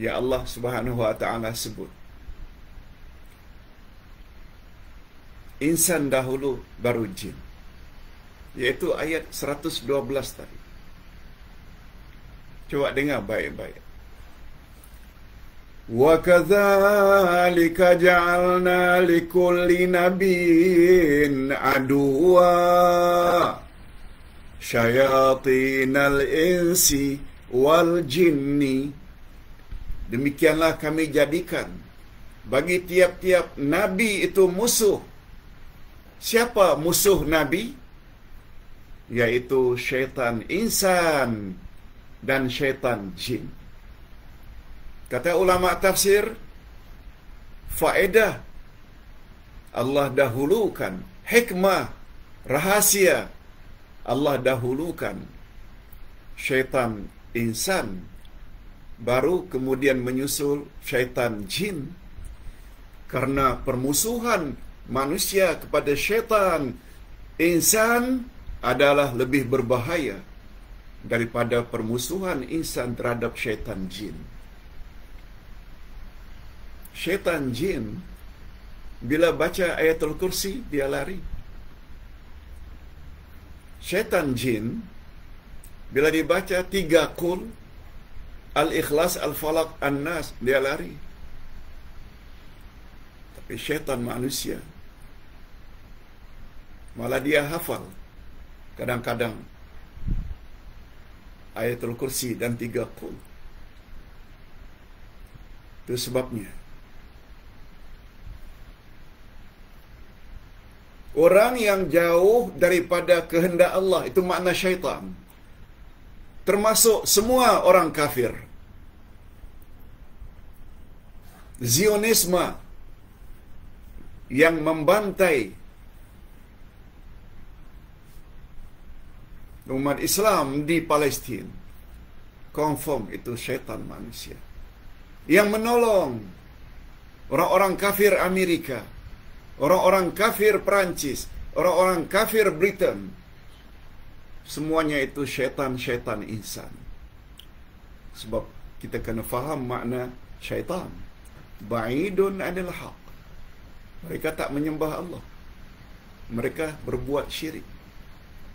Ya Allah Subhanahu wa taala sebut insan dahulu baru jin. Iaitu ayat 112 tadi. Coba dengar baik-baik. Ja'alna likulli nabiyyin aduwa syayatinal insi wal jinni Demikianlah kami jadikan bagi tiap-tiap nabi itu musuh Siapa musuh Nabi? Yaitu syaitan insan dan syaitan jin. Kata ulama tafsir, faedah. Allah dahulukan. Hikmah rahasia. Allah dahulukan. Syaitan insan. Baru kemudian menyusul syaitan jin. Karena permusuhan manusia kepada syaitan insan adalah lebih berbahaya daripada permusuhan insan terhadap syaitan jin. Syaitan jin bila baca ayatul kursi dia lari. Syaitan jin bila dibaca tiga kul al-ikhlas al-falaq an-nas dia lari. Tapi syaitan manusia Malah dia hafal kadang-kadang ayatul kursi dan tiga kul. Itu sebabnya. Orang yang jauh daripada kehendak Allah itu makna syaitan. Termasuk semua orang kafir. Zionisme yang membantai umat Islam di Palestin. Confirm itu syaitan manusia. Yang menolong orang-orang kafir Amerika, orang-orang kafir Perancis, orang-orang kafir Britain. Semuanya itu syaitan-syaitan insan. Sebab kita kena faham makna syaitan. Ba'idun anil haq. Mereka tak menyembah Allah. Mereka berbuat syirik.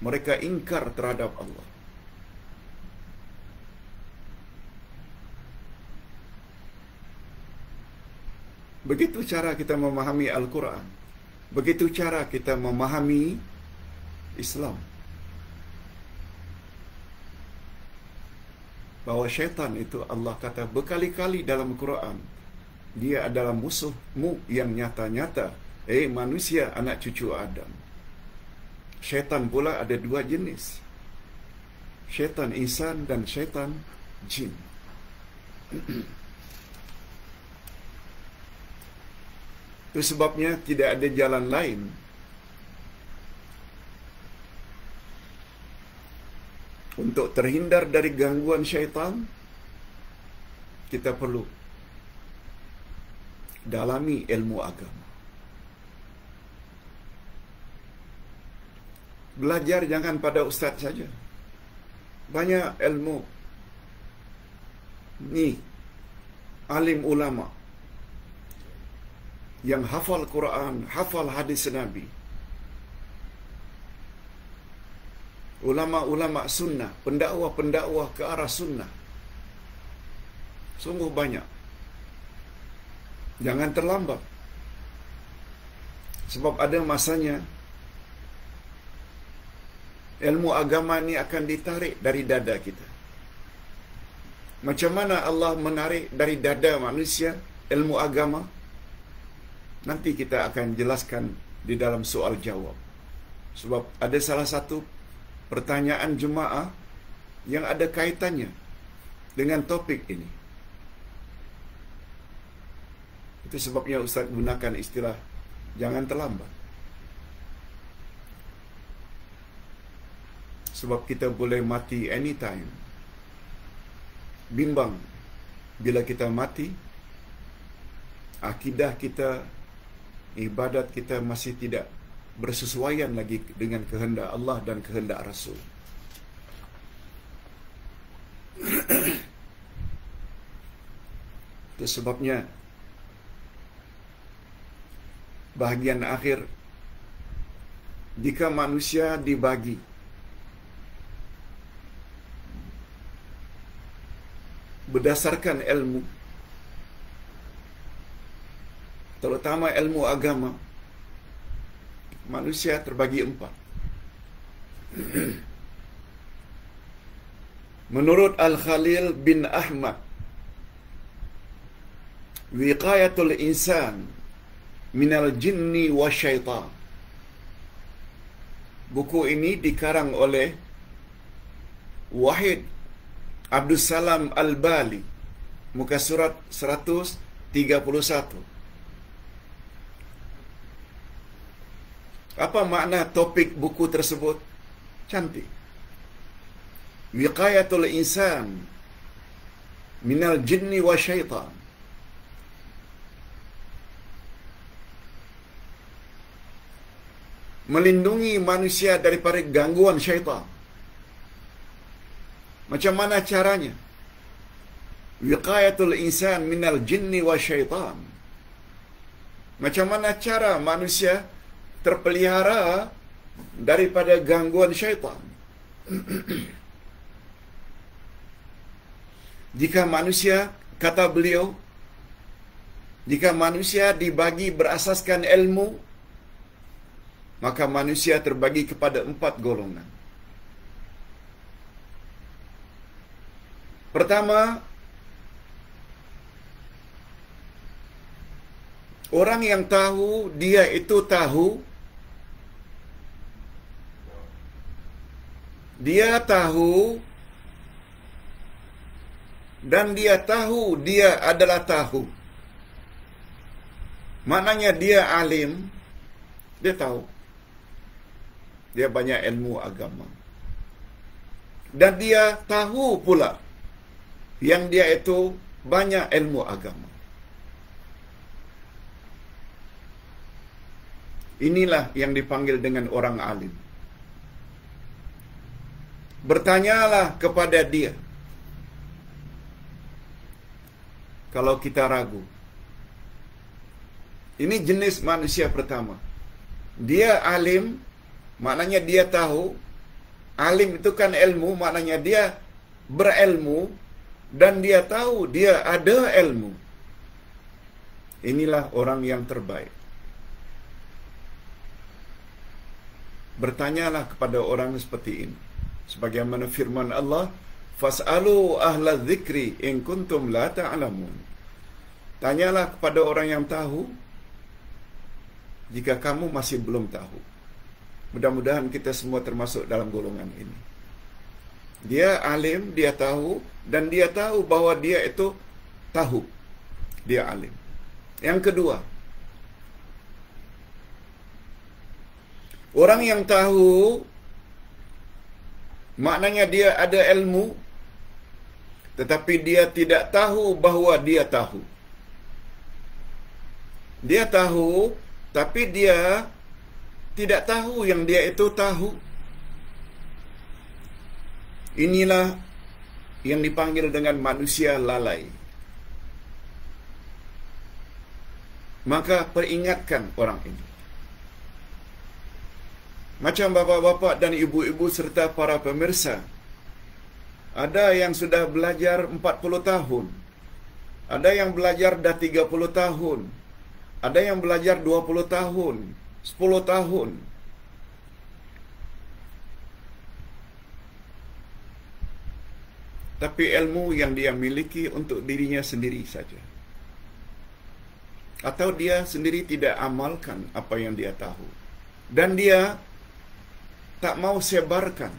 Mereka ingkar terhadap Allah. Begitu cara kita memahami Al-Quran. Begitu cara kita memahami Islam. Bahawa syaitan itu Allah kata berkali-kali dalam Quran. Dia adalah musuhmu yang nyata-nyata. Eh manusia anak cucu Adam. Syaitan pula ada dua jenis. Syaitan insan dan syaitan jin. Itu sebabnya tidak ada jalan lain untuk terhindar dari gangguan syaitan kita perlu dalami ilmu agama. Belajar jangan pada ustaz saja. Banyak ilmu. Ni alim ulama yang hafal Quran, hafal hadis Nabi. Ulama-ulama sunnah, pendakwah-pendakwah ke arah sunnah. Sungguh banyak. Jangan terlambat. Sebab ada masanya ilmu agama ni akan ditarik dari dada kita. Macam mana Allah menarik dari dada manusia ilmu agama? Nanti kita akan jelaskan di dalam soal jawab. Sebab ada salah satu pertanyaan jemaah yang ada kaitannya dengan topik ini. Itu sebabnya Ustaz gunakan istilah jangan terlambat. Sebab kita boleh mati anytime. Bimbang bila kita mati, akidah kita ibadat kita masih tidak bersesuaian lagi dengan kehendak Allah dan kehendak Rasul. Itu sebabnya bahagian akhir jika manusia dibagi berdasarkan ilmu terutama ilmu agama, manusia terbagi empat. Menurut Al-Khalil bin Ahmad, wiqayatul insan minal jinni wa syaitan. Buku ini dikarang oleh Wahid Abdul Salam Al-Bali, muka surat 131. Apa makna topik buku tersebut? Cantik. Wiqayatul insan minal jinni wa syaitan. Melindungi manusia daripada gangguan syaitan. Macam mana caranya? Wiqayatul insan minal jinni wa syaitan. Macam mana cara manusia terpelihara daripada gangguan syaitan. jika manusia, kata beliau, jika manusia dibagi berasaskan ilmu, maka manusia terbagi kepada empat golongan. Pertama, orang yang tahu dia itu tahu dia tahu dan dia tahu dia adalah tahu. Maknanya dia alim, dia tahu. Dia banyak ilmu agama. Dan dia tahu pula yang dia itu banyak ilmu agama. Inilah yang dipanggil dengan orang alim. Bertanyalah kepada dia. Kalau kita ragu. Ini jenis manusia pertama. Dia alim, maknanya dia tahu. Alim itu kan ilmu, maknanya dia berilmu dan dia tahu dia ada ilmu. Inilah orang yang terbaik. Bertanyalah kepada orang seperti ini. Sebagaimana firman Allah, Fas'alu ahla dzikri in kuntum la ta'lamun. Tanyalah kepada orang yang tahu jika kamu masih belum tahu. Mudah-mudahan kita semua termasuk dalam golongan ini. Dia alim, dia tahu dan dia tahu bahwa dia itu tahu. Dia alim. Yang kedua, orang yang tahu maknanya dia ada ilmu tetapi dia tidak tahu bahawa dia tahu. Dia tahu tapi dia tidak tahu yang dia itu tahu. Inilah yang dipanggil dengan manusia lalai. Maka peringatkan orang ini. Macam bapa-bapa dan ibu-ibu serta para pemirsa. Ada yang sudah belajar 40 tahun. Ada yang belajar dah 30 tahun. Ada yang belajar 20 tahun. 10 tahun. Tapi ilmu yang dia miliki untuk dirinya sendiri saja. Atau dia sendiri tidak amalkan apa yang dia tahu. Dan dia tak mau sebarkan.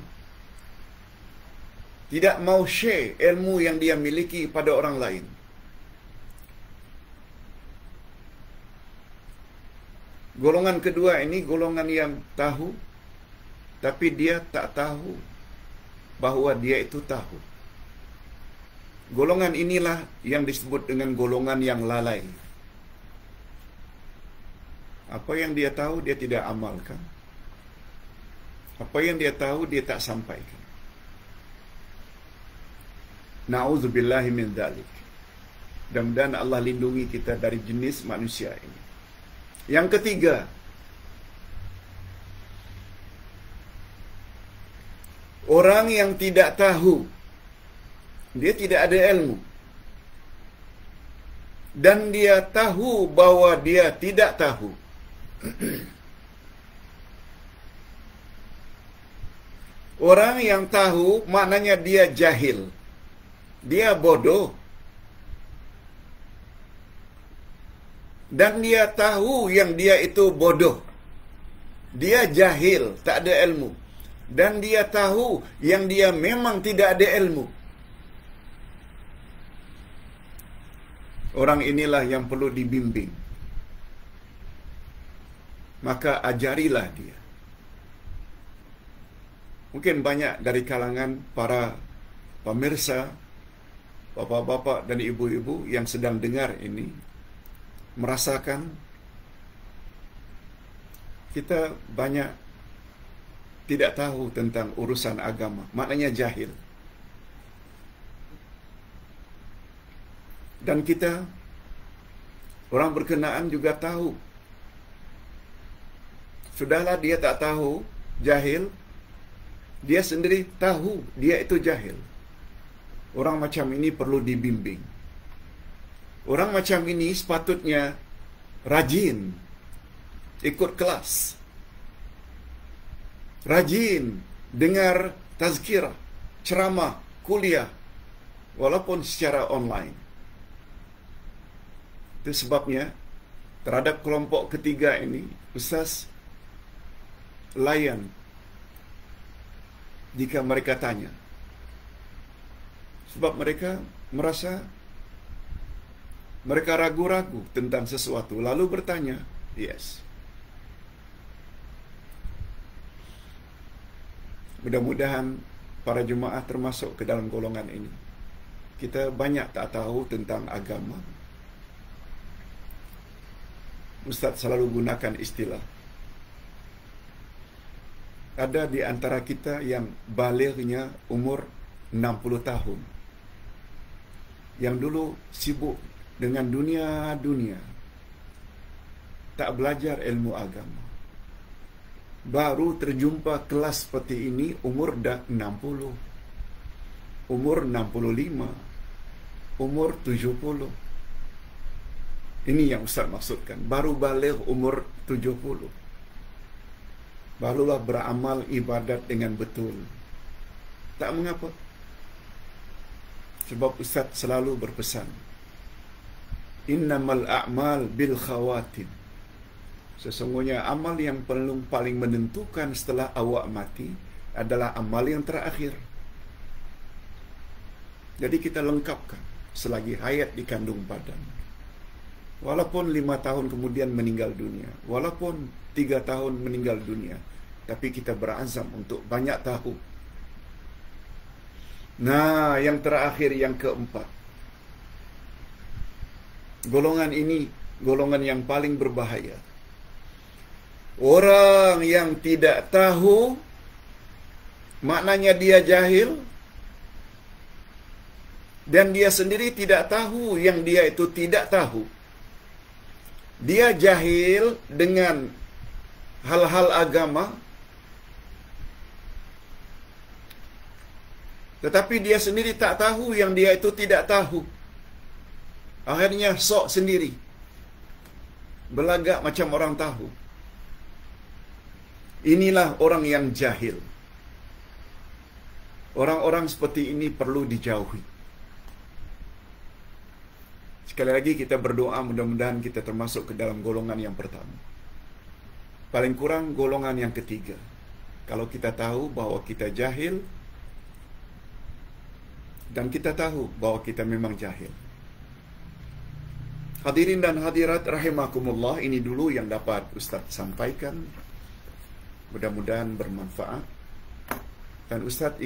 Tidak mau share ilmu yang dia miliki pada orang lain. Golongan kedua ini golongan yang tahu tapi dia tak tahu bahawa dia itu tahu. Golongan inilah yang disebut dengan golongan yang lalai. Apa yang dia tahu dia tidak amalkan. Apa yang dia tahu dia tak sampaikan. Nauzubillahi min dzalik. Dan Allah lindungi kita dari jenis manusia ini. Yang ketiga, orang yang tidak tahu, dia tidak ada ilmu. Dan dia tahu bahwa dia tidak tahu. Orang yang tahu maknanya dia jahil. Dia bodoh. dan dia tahu yang dia itu bodoh. Dia jahil, tak ada ilmu. Dan dia tahu yang dia memang tidak ada ilmu. Orang inilah yang perlu dibimbing. Maka ajarilah dia. Mungkin banyak dari kalangan para pemirsa, bapa-bapa dan ibu-ibu yang sedang dengar ini merasakan kita banyak tidak tahu tentang urusan agama, maknanya jahil. Dan kita orang berkenaan juga tahu. Sudahlah dia tak tahu, jahil. Dia sendiri tahu dia itu jahil. Orang macam ini perlu dibimbing. Orang macam ini sepatutnya rajin ikut kelas. Rajin dengar tazkirah, ceramah, kuliah walaupun secara online. Itu sebabnya terhadap kelompok ketiga ini Ustaz layan jika mereka tanya. Sebab mereka merasa mereka ragu-ragu tentang sesuatu lalu bertanya, yes. Mudah-mudahan para jemaah termasuk ke dalam golongan ini. Kita banyak tak tahu tentang agama. Ustaz selalu gunakan istilah ada di antara kita yang balighnya umur 60 tahun. Yang dulu sibuk dengan dunia-dunia. Tak belajar ilmu agama. Baru terjumpa kelas seperti ini umur dah 60. Umur 65. Umur 70. Ini yang Ustaz maksudkan. Baru balik umur 70. Barulah beramal ibadat dengan betul. Tak mengapa. Sebab Ustaz selalu berpesan. Innamal a'mal bil khawatim. Sesungguhnya amal yang perlu paling menentukan setelah awak mati adalah amal yang terakhir. Jadi kita lengkapkan selagi hayat di kandung badan. Walaupun lima tahun kemudian meninggal dunia, walaupun tiga tahun meninggal dunia, tapi kita berazam untuk banyak tahu. Nah, yang terakhir yang keempat. Golongan ini golongan yang paling berbahaya. Orang yang tidak tahu maknanya dia jahil dan dia sendiri tidak tahu yang dia itu tidak tahu. Dia jahil dengan hal-hal agama tetapi dia sendiri tak tahu yang dia itu tidak tahu. Akhirnya sok sendiri. Belagak macam orang tahu. Inilah orang yang jahil. Orang-orang seperti ini perlu dijauhi. Sekali lagi kita berdoa mudah-mudahan kita termasuk ke dalam golongan yang pertama. Paling kurang golongan yang ketiga. Kalau kita tahu bahawa kita jahil dan kita tahu bahawa kita memang jahil. Hadirin dan hadirat rahimakumullah, ini dulu yang dapat Ustaz sampaikan. Mudah-mudahan bermanfaat. Dan Ustaz